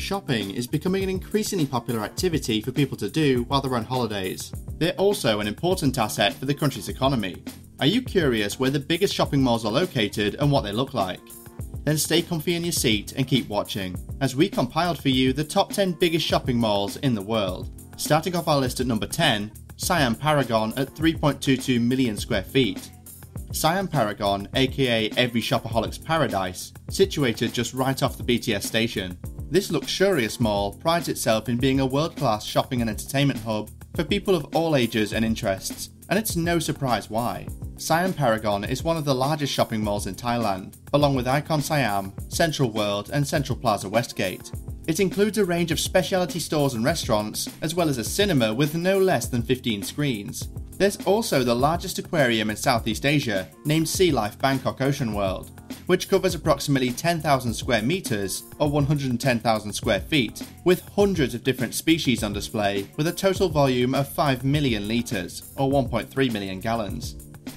Shopping is becoming an increasingly popular activity for people to do while they're on holidays. They're also an important asset for the country's economy. Are you curious where the biggest shopping malls are located and what they look like? Then stay comfy in your seat and keep watching, as we compiled for you the top 10 biggest shopping malls in the world. Starting off our list at number 10, Siam Paragon at 3.22 million square feet. Siam Paragon, aka Every Shopaholic's Paradise, situated just right off the BTS station, this luxurious mall prides itself in being a world class shopping and entertainment hub for people of all ages and interests, and it's no surprise why. Siam Paragon is one of the largest shopping malls in Thailand, along with Icon Siam, Central World, and Central Plaza Westgate. It includes a range of specialty stores and restaurants, as well as a cinema with no less than 15 screens. There's also the largest aquarium in Southeast Asia, named Sea Life Bangkok Ocean World, which covers approximately 10,000 square metres or 110,000 square feet, with hundreds of different species on display with a total volume of 5 million litres or 1.3 million gallons.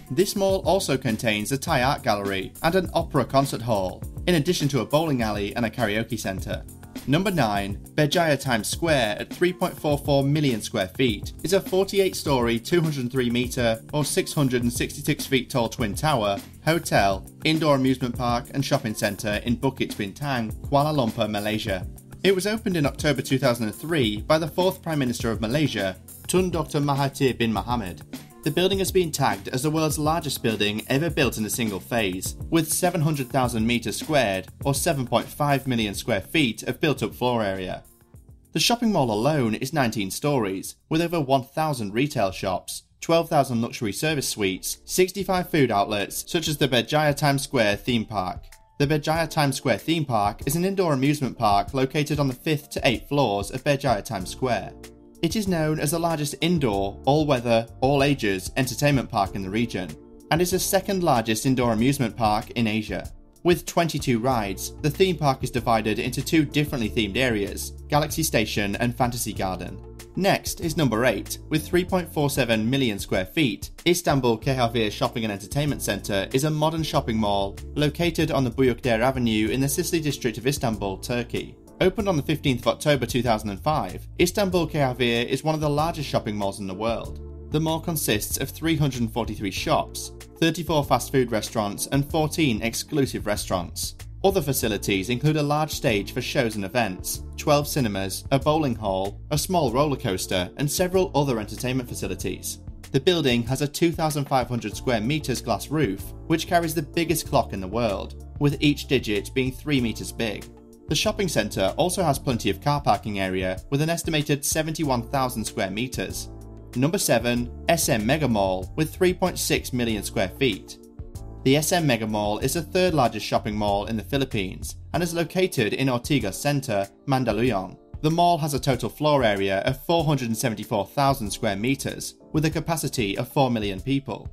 This mall also contains a Thai art gallery and an opera concert hall, in addition to a bowling alley and a karaoke centre. Number 9, Berjaya Times Square at 3.44 million square feet is a 48 story, 203 metre or 666 feet tall twin tower, hotel, indoor amusement park, and shopping centre in Bukit Bintang, Kuala Lumpur, Malaysia. It was opened in October 2003 by the fourth Prime Minister of Malaysia, Tun Dr. Mahathir bin Mohamad. The building has been tagged as the world's largest building ever built in a single phase, with 700,000 metres squared, or 7.5 million square feet of built up floor area. The shopping mall alone is 19 stories, with over 1,000 retail shops, 12,000 luxury service suites, 65 food outlets, such as the Berjaya Times Square theme park. The Berjaya Times Square theme park is an indoor amusement park located on the 5th to 8th floors of Berjaya Times Square. It is known as the largest indoor, all weather, all ages entertainment park in the region, and is the second largest indoor amusement park in Asia. With 22 rides, the theme park is divided into two differently themed areas Galaxy Station and Fantasy Garden. Next is number 8, with 3.47 million square feet. Istanbul Cevahir Shopping and Entertainment Centre is a modern shopping mall located on the Büyükdere Avenue in the Şişli district of Istanbul, Turkey. Opened on the 15th of October 2005, Istanbul Cevahir is one of the largest shopping malls in the world. The mall consists of 343 shops, 34 fast food restaurants, and 14 exclusive restaurants. Other facilities include a large stage for shows and events, 12 cinemas, a bowling hall, a small roller coaster, and several other entertainment facilities. The building has a 2,500 square meters glass roof, which carries the biggest clock in the world, with each digit being 3 meters big. The shopping centre also has plenty of car parking area with an estimated 71,000 square metres. Number 7, SM Mega Mall with 3.6 million square feet. The SM Mega Mall is the third largest shopping mall in the Philippines and is located in Ortigas Center, Mandaluyong. The mall has a total floor area of 474,000 square metres with a capacity of 4 million people.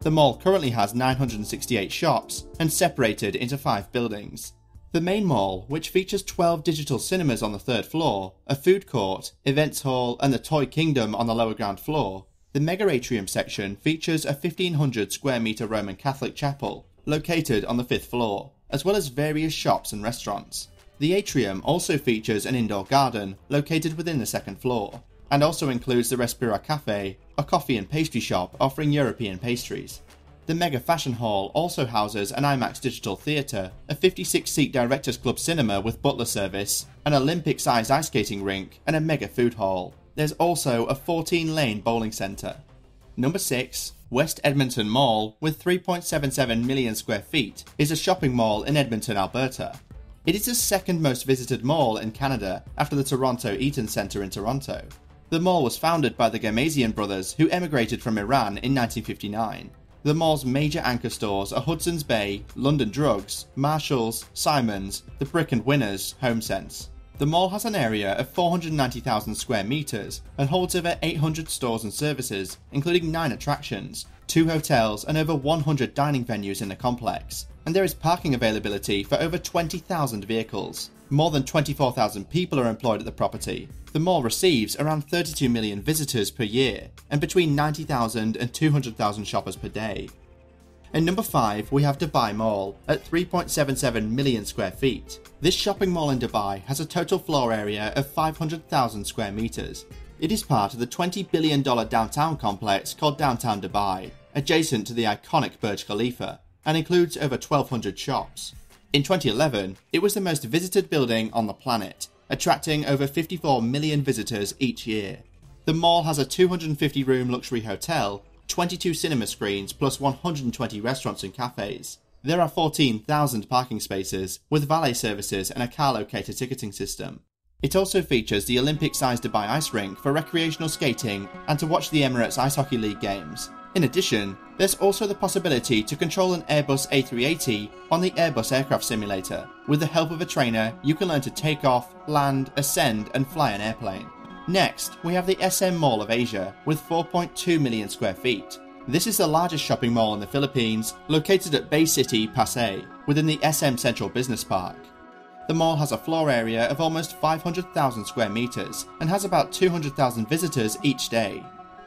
The mall currently has 968 shops and separated into 5 buildings. The main mall, which features 12 digital cinemas on the third floor, a food court, events hall, and the Toy Kingdom on the lower ground floor, the Mega Atrium section features a 1500 square metre Roman Catholic chapel, located on the fifth floor, as well as various shops and restaurants. The atrium also features an indoor garden, located within the second floor, and also includes the Respira Cafe, a coffee and pastry shop offering European pastries. The Mega Fashion Hall also houses an IMAX digital theatre, a 56 seat Directors Club cinema with butler service, an Olympic sized ice skating rink, and a mega food hall. There's also a 14 lane bowling centre. Number 6, West Edmonton Mall, with 3.77 million square feet, is a shopping mall in Edmonton, Alberta. It is the second most visited mall in Canada after the Toronto Eaton Centre in Toronto. The mall was founded by the Ghermezian brothers who emigrated from Iran in 1959. The mall's major anchor stores are Hudson's Bay, London Drugs, Marshalls, Simons, The Brick and Winners, HomeSense. The mall has an area of 490,000 square metres and holds over 800 stores and services, including 9 attractions, 2 hotels, and over 100 dining venues in the complex. And there is parking availability for over 20,000 vehicles. More than 24,000 people are employed at the property, the mall receives around 32 million visitors per year and between 90,000 and 200,000 shoppers per day. And number 5, we have Dubai Mall at 3.77 million square feet. This shopping mall in Dubai has a total floor area of 500,000 square metres. It is part of the $20 billion downtown complex called Downtown Dubai, adjacent to the iconic Burj Khalifa, and includes over 1,200 shops. In 2011, it was the most visited building on the planet, attracting over 54 million visitors each year. The mall has a 250 room luxury hotel 22 cinema screens, plus 120 restaurants and cafes. There are 14,000 parking spaces, with valet services and a car locator ticketing system. It also features the Olympic sized Dubai ice rink for recreational skating and to watch the Emirates Ice Hockey League games. In addition, there's also the possibility to control an Airbus A380 on the Airbus Aircraft Simulator. With the help of a trainer, you can learn to take off, land, ascend, and fly an airplane. Next, we have the SM Mall of Asia with 4.2 million square feet. This is the largest shopping mall in the Philippines, located at Bay City, Pasay, within the SM Central Business Park. The mall has a floor area of almost 500,000 square meters and has about 200,000 visitors each day.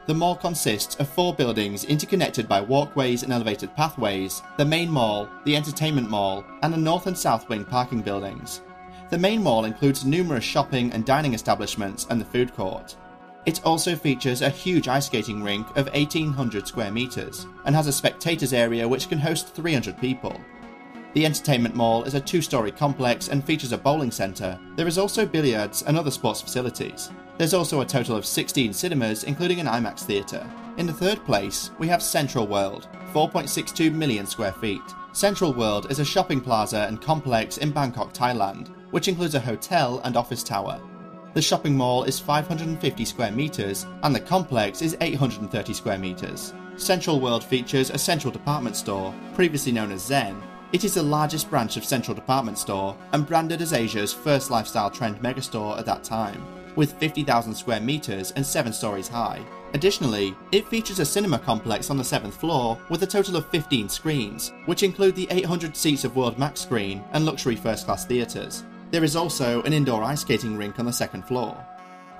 The mall consists of four buildings interconnected by walkways and elevated pathways, the main mall, the entertainment mall, and the north and south wing parking buildings. The main mall includes numerous shopping and dining establishments and the food court. It also features a huge ice skating rink of 1800 square metres and has a spectators area which can host 300 people. The entertainment mall is a two story complex and features a bowling centre. There is also billiards and other sports facilities. There's also a total of 16 cinemas, including an IMAX theatre. In the third place, we have Central World, 4.62 million square feet. Central World is a shopping plaza and complex in Bangkok, Thailand, which includes a hotel and office tower. The shopping mall is 550 square metres and the complex is 830 square metres. Central World features a central department store, previously known as Zen. It is the largest branch of Central Department Store and branded as Asia's first lifestyle trend megastore at that time, with 50,000 square metres and 7 stories high. Additionally, it features a cinema complex on the 7th floor with a total of 15 screens, which include the 800 seats of World Max screen and luxury first class theatres. There is also an indoor ice skating rink on the second floor.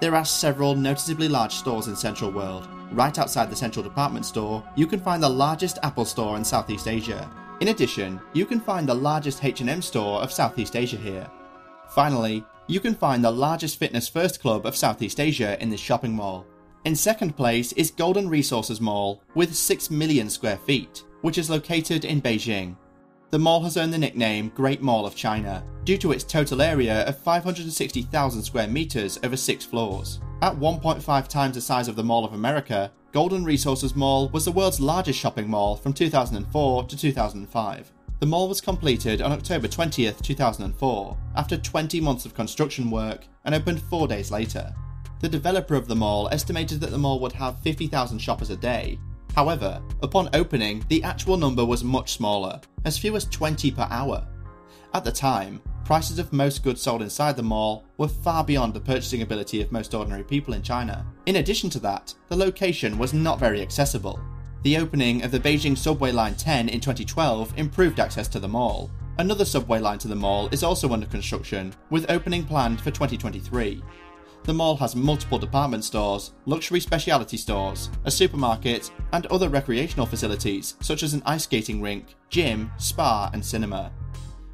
There are several noticeably large stores in Central World. Right outside the Central Department Store, you can find the largest Apple store in Southeast Asia. In addition, you can find the largest H&M store of Southeast Asia here. Finally, you can find the largest fitness first club of Southeast Asia in this shopping mall. In second place is Golden Resources Mall with 6 million square feet, which is located in Beijing. The mall has earned the nickname Great Mall of China due to its total area of 560,000 square meters over six floors. At 1.5 times the size of the Mall of America, Golden Resources Mall was the world's largest shopping mall from 2004 to 2005. The mall was completed on October 20th, 2004, after 20 months of construction work and opened four days later. The developer of the mall estimated that the mall would have 50,000 shoppers a day, However, upon opening, the actual number was much smaller, as few as 20 per hour. At the time, prices of most goods sold inside the mall were far beyond the purchasing ability of most ordinary people in China. In addition to that, the location was not very accessible. The opening of the Beijing Subway Line 10 in 2012 improved access to the mall. Another subway line to the mall is also under construction, with opening planned for 2023. The mall has multiple department stores, luxury specialty stores, a supermarket, and other recreational facilities such as an ice skating rink, gym, spa, and cinema.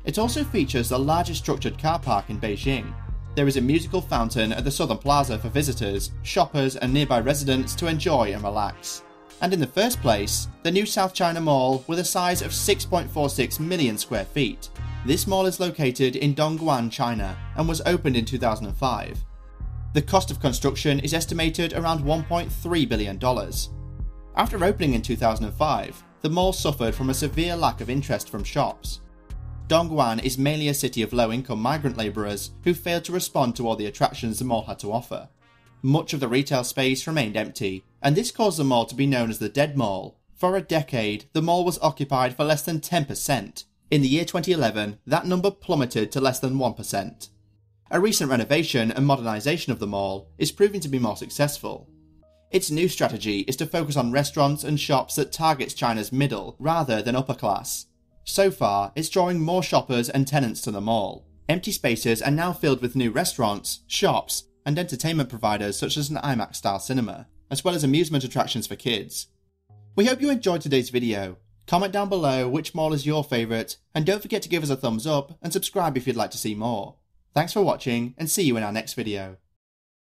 It also features the largest structured car park in Beijing. There is a musical fountain at the Southern Plaza for visitors, shoppers, and nearby residents to enjoy and relax. And in the first place, the new South China Mall with a size of 6.46 million square feet. This mall is located in Dongguan, China, and was opened in 2005. The cost of construction is estimated around $1.3 billion. After opening in 2005, the mall suffered from a severe lack of interest from shops. Dongguan is mainly a city of low income migrant labourers who failed to respond to all the attractions the mall had to offer. Much of the retail space remained empty, and this caused the mall to be known as the Dead Mall. For a decade, the mall was occupied for less than 10%. In the year 2011, that number plummeted to less than 1%. A recent renovation and modernisation of the mall is proving to be more successful. Its new strategy is to focus on restaurants and shops that targets China's middle rather than upper class. So far, it's drawing more shoppers and tenants to the mall. Empty spaces are now filled with new restaurants, shops, and entertainment providers such as an IMAX style cinema, as well as amusement attractions for kids. We hope you enjoyed today's video. Comment down below which mall is your favourite, and don't forget to give us a thumbs up and subscribe if you'd like to see more. Thanks for watching, and see you in our next video.